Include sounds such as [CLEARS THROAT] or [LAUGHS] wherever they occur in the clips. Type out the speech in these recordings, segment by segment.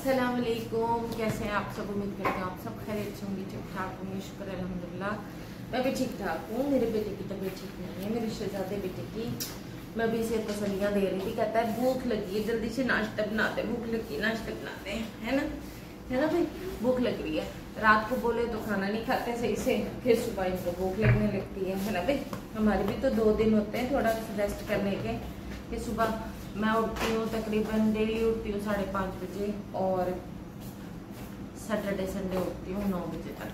असलकुम कैसे हैं आप सब? उम्मीद करते हैं आप सब खैरियत से होंगे ठीक ठाक होंगे। शुक्र अलहमदिल्ला मैं भी ठीक ठाक हूँ। मेरे बेटे की तबीयत ठीक नहीं है। मेरे शहजादे बेटे की मैं भी इसे तसलियाँ दे रही थी। कहता है, भूख लगी है, जल्दी से नाश्ता बनाते भूख लगी नाश्ता बनाते हैं है ना? है ना भाई? भूख लग रही है। रात को बोले तो खाना नहीं खाते सही से। फिर सुबह इनको भूख लगने लगती है। है ना भाई? हमारे भी तो दो दिन होते हैं थोड़ा रेस्ट करने के, कि सुबह मैं उठती हूँ तकरीबन डेली उठती हूँ साढ़े पाँच बजे और सैटरडे, संडे उठती हूँ नौ बजे तक।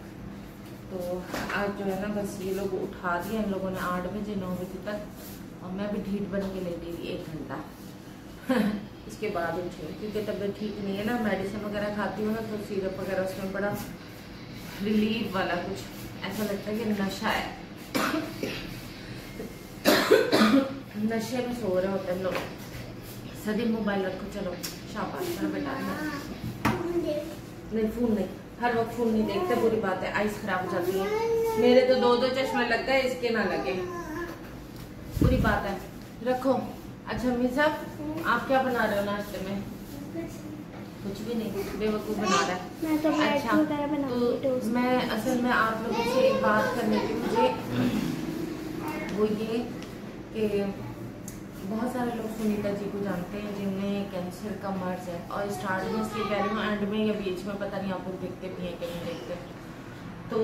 तो आज जो है ना, बस ये लोग उठा दिए, इन लोगों ने आठ बजे, नौ बजे तक। और मैं भी ढीठ बन के ले ली एक घंटा। [LAUGHS] इसके बाद उठी क्योंकि तबीयत ठीक नहीं है ना। मेडिसिन वगैरह खाती हूँ ना तो सीरप वगैरह उसमें बड़ा रिलीफ वाला कुछ। ऐसा लगता है कि नशा है। [COUGHS] नशे में सो रहे होते हैं लोग। सदी मोबाइल रखो चलो शाबाश मेरा बेटा नहीं फ़ोन नहीं हर वक्त फ़ोन नहीं देखते बुरी बात है आइस खराब हो जाती है। मेरे तो दो दो चश्मे लग गए इसके ना लगे। बुरी बात है। रखो। अच्छा अम्मी साहब आप क्या बना रहे हो नाश्ते में? कुछ भी नहीं बेवकूफ़ बना रहा है। मैं तो अच्छा तो मैं असल में आप लोगों से एक बात करने की मुझे वो ये कि बहुत सारे लोग सुनीता जी को जानते हैं जिनमें कैंसर का मर्ज है और स्टार्ट में कह रही हूँ एंड में या बीच में पता नहीं, आप लोग देखते भी हैं कि नहीं देखते। तो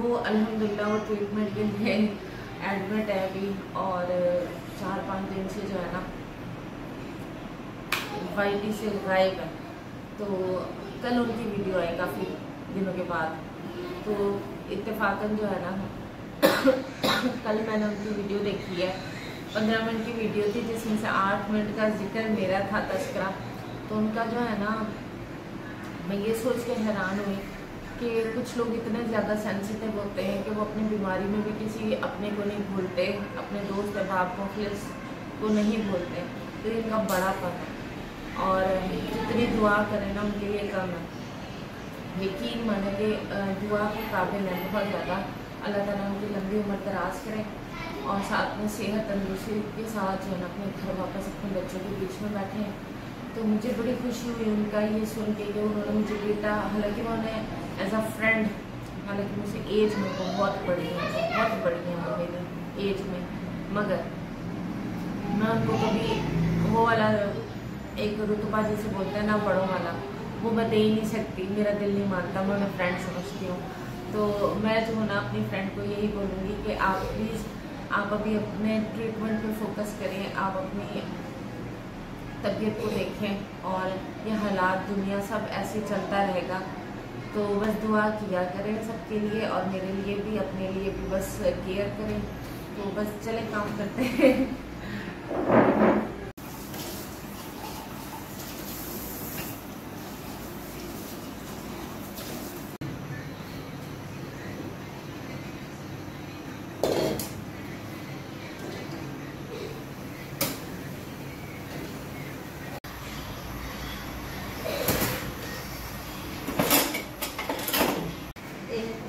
वो अल्हम्दुलिल्लाह वो ट्रीटमेंट के लिए एडमिट है अभी और चार पाँच दिन से जो है ना वाई से गायब है। तो कल उनकी वीडियो आई काफ़ी दिनों के बाद। तो इत्तेफाकन जो है ना, [COUGHS] कल मैंने उनकी वीडियो देखी है। पंद्रह मिनट की वीडियो थी जिसमें से आठ मिनट का ज़िक्र मेरा था तस्करा। तो उनका जो है ना, मैं ये सोच के हैरान हुई कि कुछ लोग इतने ज़्यादा सेंसिटिव होते हैं कि वो अपनी बीमारी में भी किसी अपने को नहीं भूलते, अपने दोस्त अहबाब को फिर को नहीं भूलते। तो इनका बड़ा बड़ापन है। और जितनी दुआ करें ना उनके लिए कम है। यकीन माने कि दुआ के काबिल है बहुत ज़्यादा। अल्लाह ताला उनकी लंबी उम्र दराज करें। और साथ में सेहत तंदुरुस्ती के साथ जो है ना अपने घर वापस अपने बच्चों के बीच में बैठे हैं। तो मुझे बड़ी खुशी हुई उनका ये सुन के कि उन्होंने मुझे बेटा, हालाँकि उन्होंने एज अ फ्रेंड हालाँकि मुझे एज में बहुत बड़ी है, बहुत बड़ी है मेरी एज में। मगर मैं उनको कभी वो वाला एक रुतबा जैसे बोलते हैं ना, बड़ों वाला, वो मैं दे ही नहीं सकती, मेरा दिल नहीं मानता, मैं उन्हें फ्रेंड समझती हूँ। तो मैं जो है ना अपनी फ्रेंड को यही बोलूँगी कि आप प्लीज़ आप अभी अपने ट्रीटमेंट पे फोकस करें, आप अपनी तबीयत को देखें और ये हालात, दुनिया सब ऐसे चलता रहेगा। तो बस दुआ किया करें सबके लिए और मेरे लिए भी, अपने लिए भी बस केयर करें। तो बस चले, काम करते हैं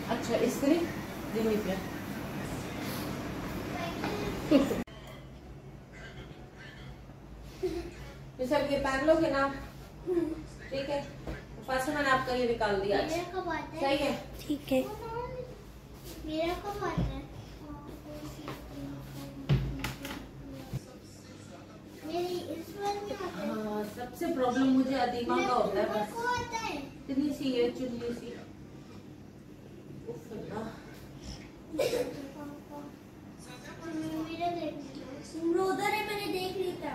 अच्छा इस्त्री दिल्ली पे ये सब ये पहन लोगे ना? ठीक है? फ़र्स्ट मैंने आपका ये निकाल दिया। सही है? ठीक है। मेरा कब आता है? मेरी इस बार में आता है। हाँ, सबसे प्रॉब्लम मुझे अदीमा का होता है बस। को इतनी सी है चुन्नी सी। उधर है मैंने देख ली था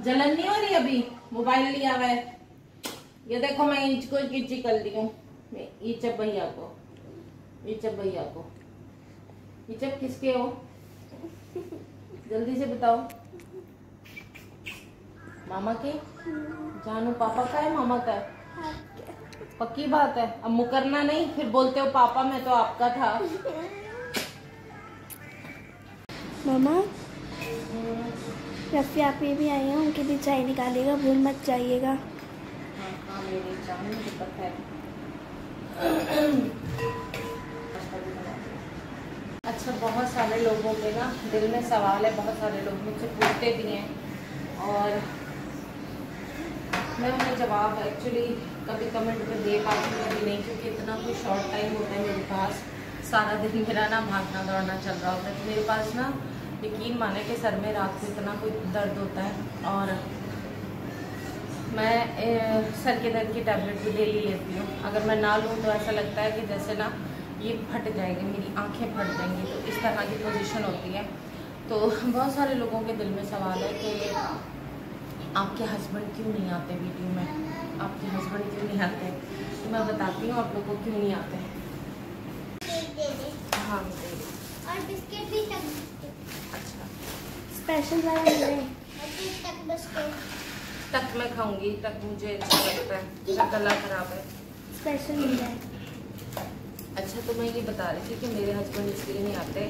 जलन नहीं हो रही अभी? मोबाइल लिया हुआ है। ये देखो मैं इसको किची कर ली हूँ। ईचप भैया को। ईचप भैया को। ईचप किसके हो? जल्दी से बताओ। मामा के? जानू पापा का है मामा का है? पक्की बात है। अब मुकरना नहीं फिर बोलते हो पापा मैं तो आपका था। मामा? रफ़ी आप ये भी आई हैं उनके भी चाय निकालेगा भूल मत जाइएगा। हाँ हाँ अच्छा बहुत सारे लोगों के ना दिल में सवाल है बहुत सारे लोग मुझसे पूछते भी हैं। और मैं उन्हें जवाब एक्चुअली कभी कमेंट में दे पाती हूँ कभी नहीं क्योंकि इतना कोई शॉर्ट टाइम होता है मेरे पास। सारा दिन मेरा ना भागना दौड़ना चल रहा होता है। तो मेरे पास ना यकीन माने कि सर में रात को इतना कोई दर्द होता है। और मैं ए, सर के दर्द की टैबलेट भी डेली लेती हूँ। अगर मैं ना लूँ तो ऐसा लगता है कि जैसे ना ये फट जाएगी मेरी आँखें फट जाएँगी। तो इस तरह की पोजीशन होती है। तो बहुत सारे लोगों के दिल में सवाल है कि आपके हस्बैंड क्यों नहीं आते वीडियो में? आपके हस्बैंड क्यों नहीं आते? तो मैं बताती हूँ आप लोगों को क्यों नहीं आते हाँ। और बिस्किट भी तक अच्छा। स्पेशल वाला तक मैं खाऊँगी टक मुझे अच्छा लगता है। गला खराब है। स्पेशल मिल अच्छा तो मैं ये बता रही थी कि मेरे हस्बैंड इसलिए नहीं आते,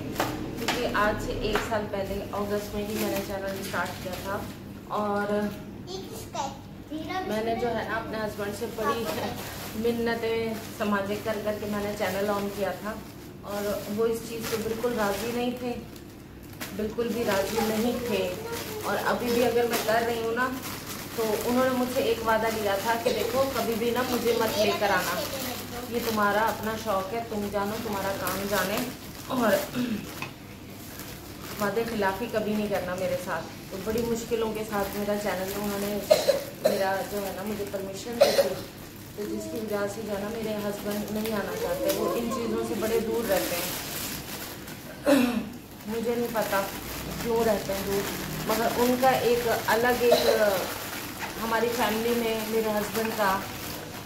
क्योंकि आज से एक साल पहले अगस्त में ही मैंने चैनल स्टार्ट किया था और मैंने जो है ना अपने हस्बैंड से बड़ी मिन्नतें समाजे कर कर के मैंने चैनल ऑन किया था और वो इस चीज़ से बिल्कुल राज़ी नहीं थे, बिल्कुल भी राज़ी नहीं थे। और अभी भी अगर मैं कर रही हूँ ना तो उन्होंने मुझसे एक वादा लिया था कि देखो, कभी भी ना मुझे मत लेकर आना। ये तुम्हारा अपना शौक है, तुम जानो, तुम्हारा काम जाने। और वादे खिलाफी कभी नहीं करना मेरे साथ। तो बड़ी मुश्किलों के साथ मेरा चैनल उन्होंने मेरा जो है ना, मुझे परमिशन दी थी। तो जिसकी वजह से जो है ना, मेरे हस्बैंड नहीं आना चाहते, वो इन चीज़ों से बड़े दूर रहते हैं। [CLEARS THROAT] मुझे नहीं पता क्यों रहते हैं दूर। मगर उनका एक अलग एक, हमारी फैमिली में मेरे हस्बैंड का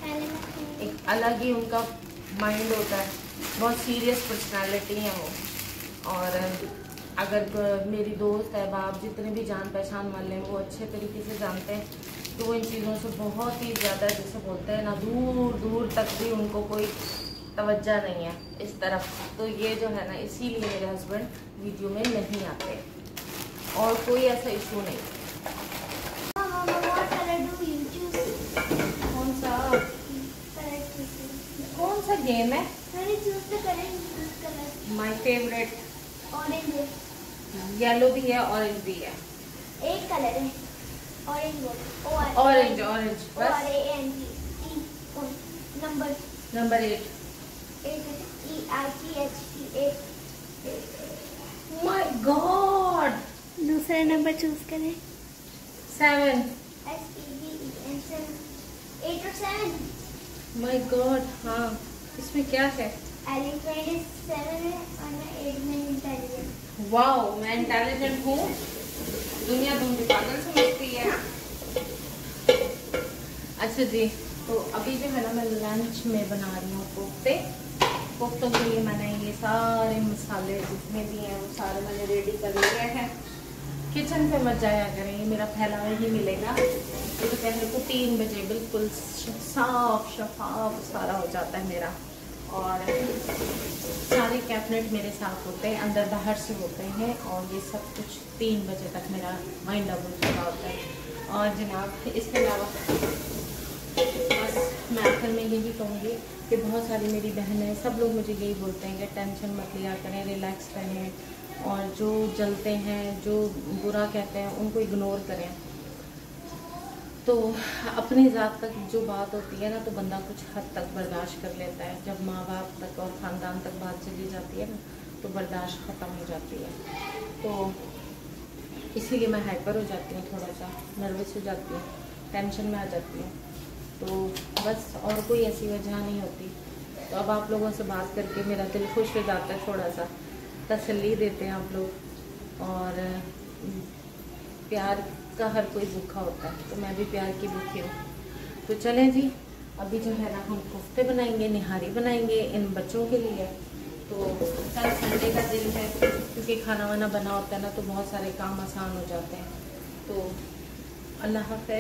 एक अलग ही उनका माइंड होता है। बहुत सीरियस पर्सनालिटी है वो। और अगर मेरी दोस्त है, बाप, जितने भी जान पहचान वाले हैं, वो अच्छे तरीके से जानते हैं तो वो इन चीज़ों से बहुत ही ज़्यादा, जैसे बोलते हैं ना दूर दूर तक भी उनको कोई तवज्जा नहीं है इस तरफ़। तो ये जो है ना, इसीलिए मेरे हस्बैंड वीडियो में नहीं आते। और कोई ऐसा इशू नहीं। सा गेम है। माय फेवरेट ऑरेंज येलो भी है ऑरेंज भी है। एक कलर है। ऑरेंज ऑरेंज ऑरेंज बस। Number number eight E I T H T eight my god दूसरा नंबर चूज़ करें। Seven S E B N seven eight और सेवन माय गॉड हाँ। इसमें क्या है? वाओ मैं इंटेलिजेंट हूँ दुनिया पागल समझती है। अच्छा जी तो अभी जो है ना मैं लंच में बना रही हूँ कोफ्ते। कोफ्तों के लिए मैंने ये सारे मसाले जितने भी हैं वो सारे मैंने रेडी कर लिए हैं। किचन पे मत जाया करें ये मेरा फैला हुआ ही मिलेगा। दोपहर को तीन बजे, बिल्कुल साफ़ शफाफ सारा हो जाता है मेरा। और सारे कैबिनेट मेरे साफ़ होते हैं, अंदर बाहर से होते हैं, और ये सब कुछ तीन बजे तक मेरा माइंड हो चुका होता है। और जनाब, इसके अलावा बस मैं आखिर में यही कहूँगी कि बहुत सारी मेरी बहनें सब लोग मुझे यही बोलते हैं कि टेंशन मत लिया करें रिलैक्स रहें, और जो जलते हैं, जो बुरा कहते हैं, उनको इग्नोर करें। तो अपनी ज़ात तक जो बात होती है ना तो बंदा कुछ हद तक बर्दाश्त कर लेता है। जब माँ बाप तक और ख़ानदान तक बात चली जाती है ना तो बर्दाश्त ख़त्म हो जाती है। तो इसीलिए मैं हाइपर हो जाती हूँ थोड़ा सा नर्वस हो जाती हूँ टेंशन में आ जाती हूँ। तो बस और कोई ऐसी वजह नहीं होती। तो अब आप लोगों से बात करके मेरा दिल खुश हो जाता है थोड़ा सा। तसली देते हैं आप लोग और प्यार का हर कोई भूखा होता है तो मैं भी प्यार की भूखी हूँ। तो चलें जी, अभी जो है ना, हम कोफ्ते बनाएँगे, निहारी बनाएँगे इन बच्चों के लिए। तो कल संडे का दिन है, क्योंकि खाना वाना बना होता है ना तो बहुत सारे काम आसान हो जाते हैं। तो अल्लाह हाफ़